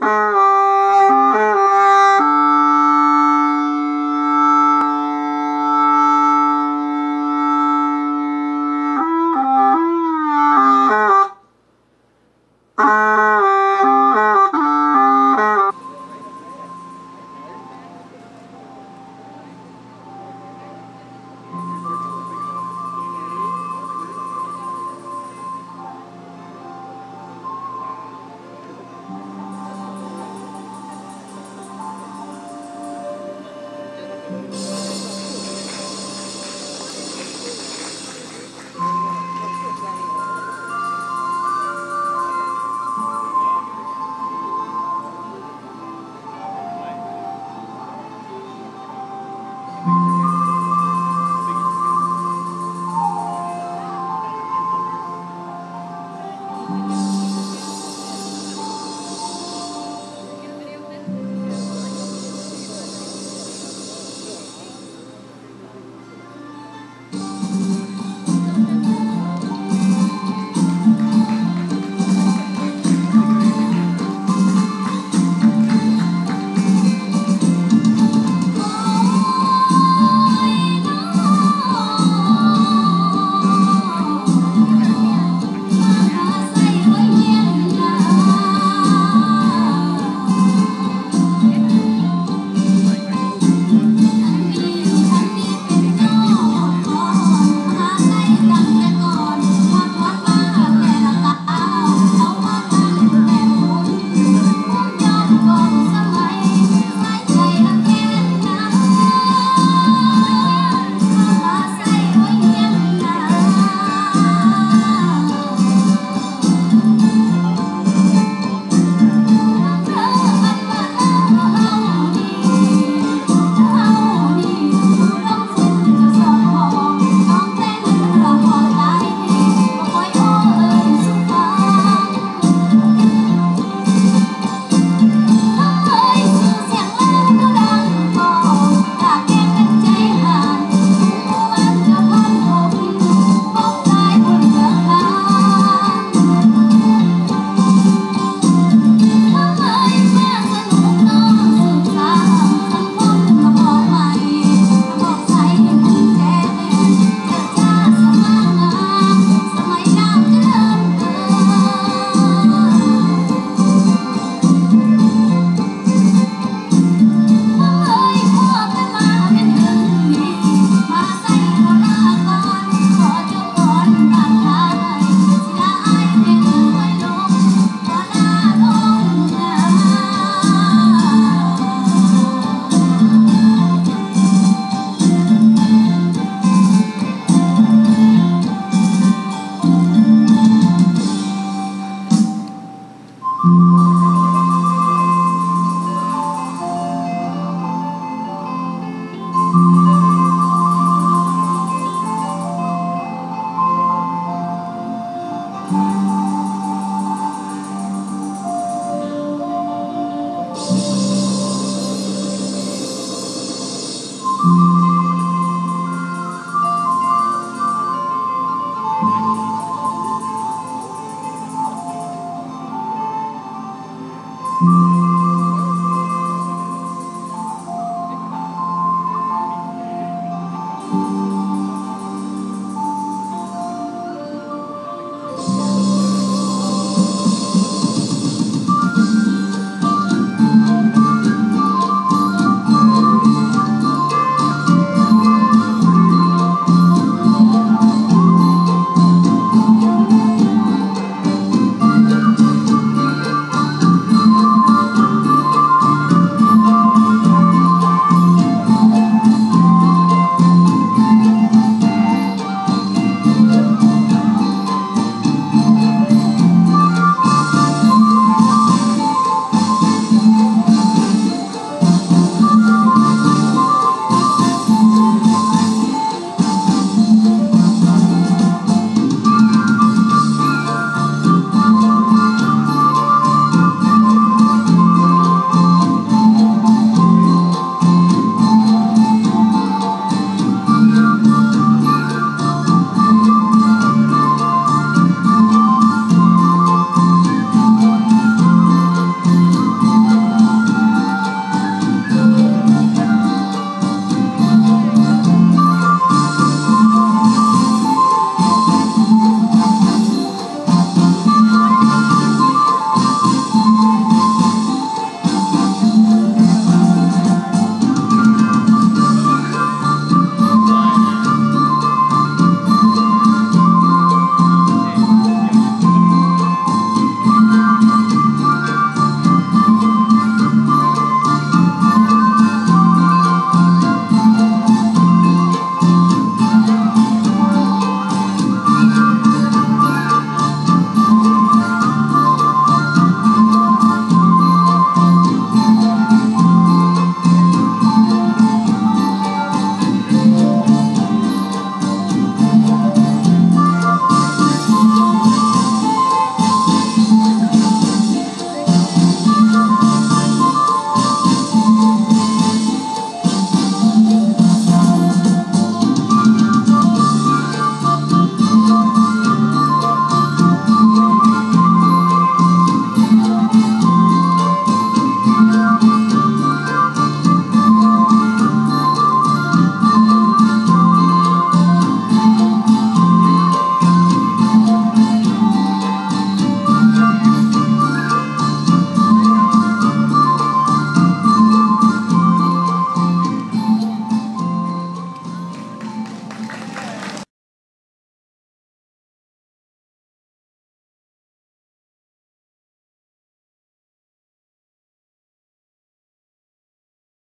啊